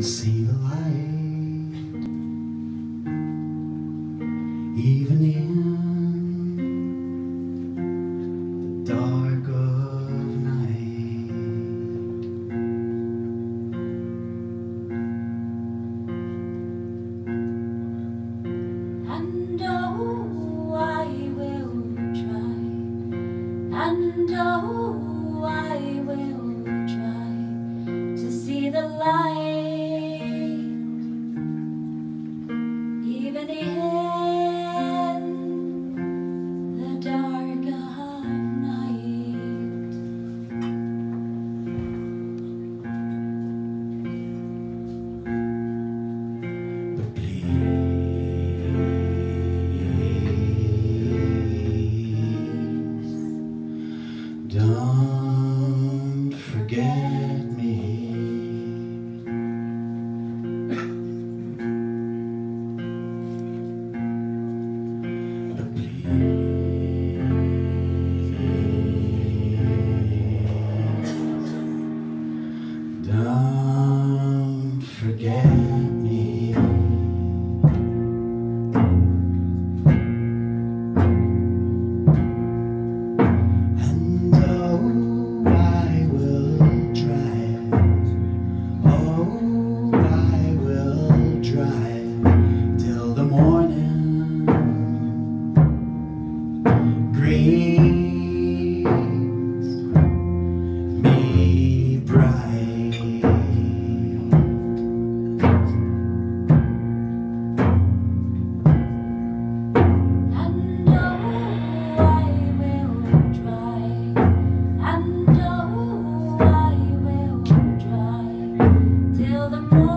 You see the light. Even if Get me. please, don't. The morning